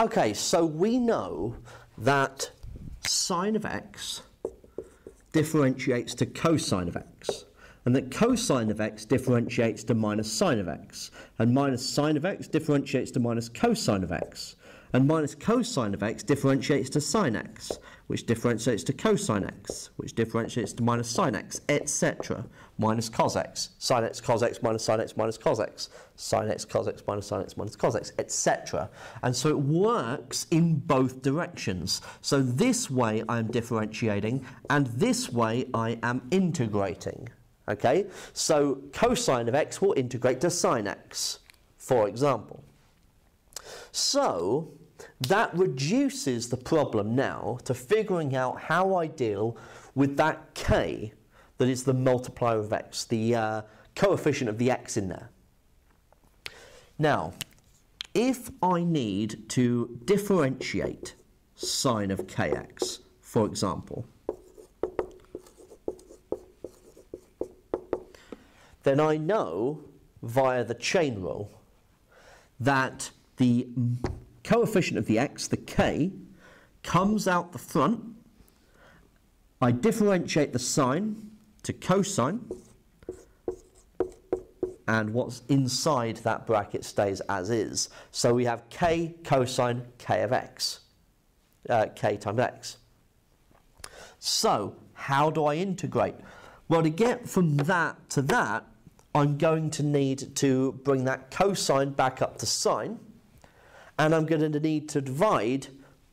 Okay, so we know that sine of x differentiates to cosine of x, and that cosine of x differentiates to minus sine of x, and minus sine of x differentiates to minus cosine of x, and minus cosine of x differentiates to sine x, which differentiates to cosine x, which differentiates to minus sine x, etc. Minus cos x, sine x cos x minus sine x minus cos x, sine x cos x minus sine x minus cos x, etc. And so it works in both directions. So this way I am differentiating, and this way I am integrating. Okay, so cosine of x will integrate to sine x, for example. So that reduces the problem now to figuring out how I deal with that k that is the multiplier of x, the uh, coefficient of the x in there. Now, if I need to differentiate sine of kx, for example, then I know via the chain rule that the coefficient of the x, the k, comes out the front. I differentiate the sine to cosine, and what's inside that bracket stays as is. So we have k cosine k of x, uh, k times x. So how do I integrate? Well, to get from that to that, I'm going to need to bring that cosine back up to sine, and I'm going to need to divide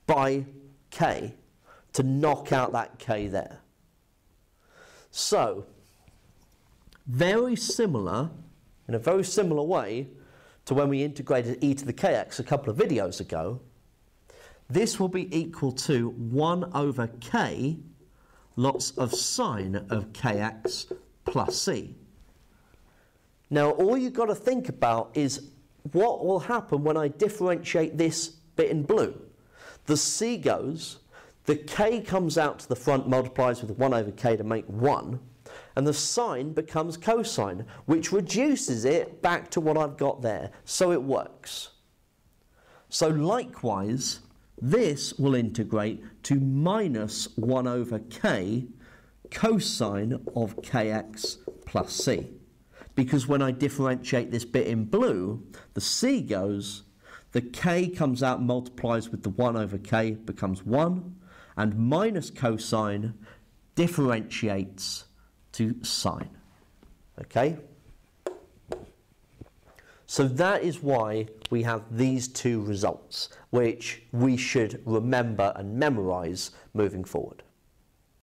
by k to knock out that k there. So, very similar, in a very similar way to when we integrated e to the kx a couple of videos ago, this will be equal to 1 over k lots of sine of kx plus c. Now, all you've got to think about is what will happen when I differentiate this bit in blue. The c goes, the k comes out to the front, multiplies with 1 over k to make 1, and the sine becomes cosine, which reduces it back to what I've got there. So it works. So likewise, this will integrate to minus 1 over k cosine of kx plus c because when I differentiate this bit in blue, the c goes, the k comes out, multiplies with the 1 over k, becomes 1, and minus cosine differentiates to sine. Okay? So that is why we have these two results, which we should remember and memorize moving forward.